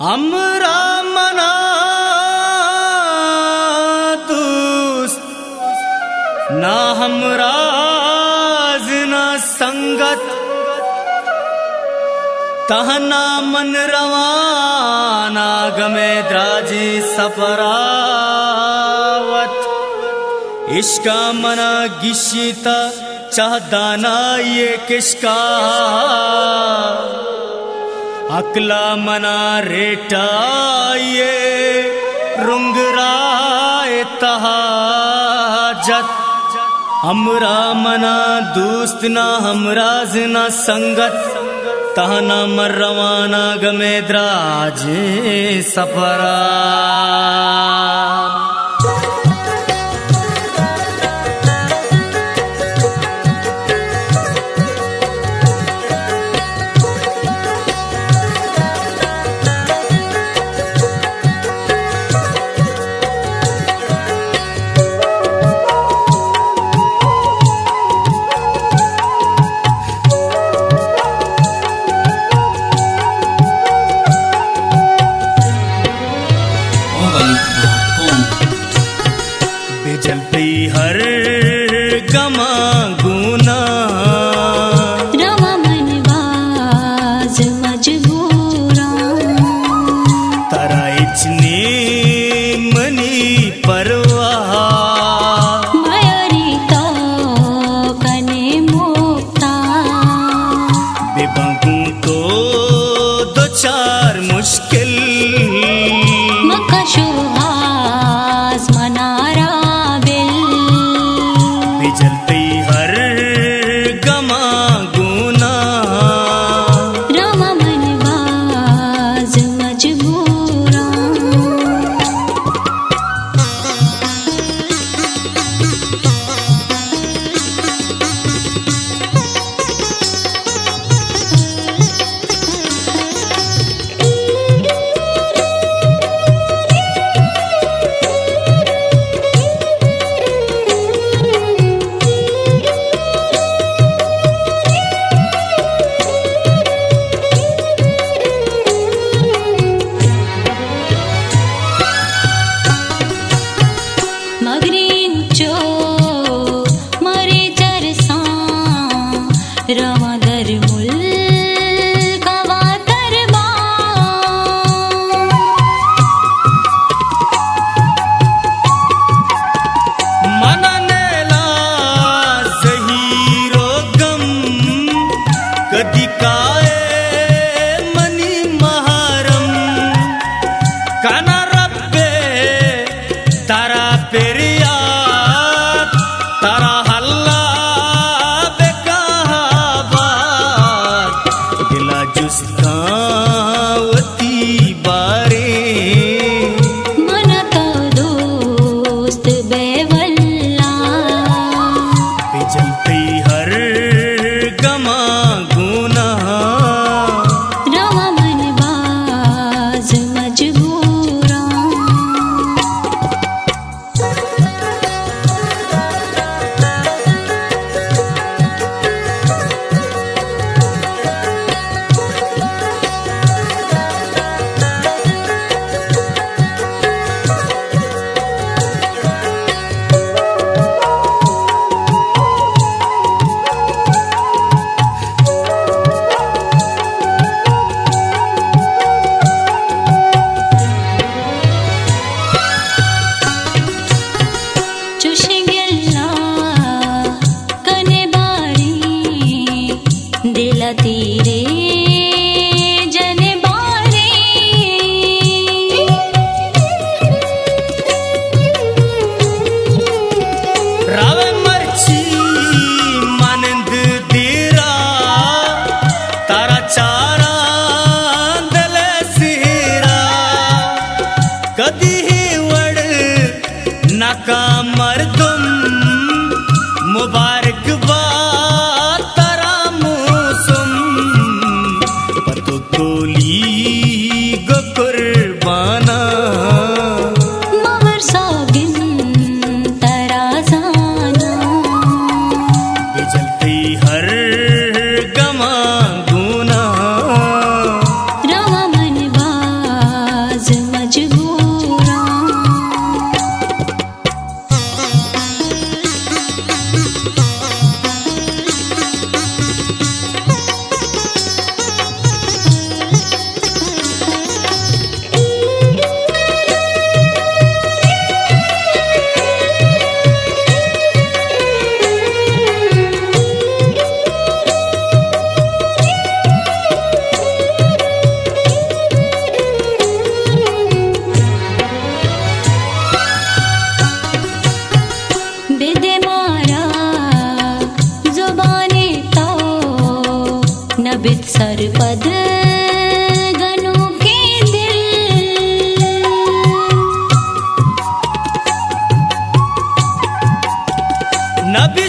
हमरा मना दोस्त ना हमरा ना संगत। तहना मन रवाना गमे द्राजी सफरावत इश्का मना गिशीता चाहदाना ये किसका अकला मना रेटा ये रुंगराए तहाजत। हमरा मना दोस्त ना हमरा ना संगत। तहना मर रवाना गमे द्राजे सफरा। बेबगू को मुश्किल जलते पद गनु के दिल। नबी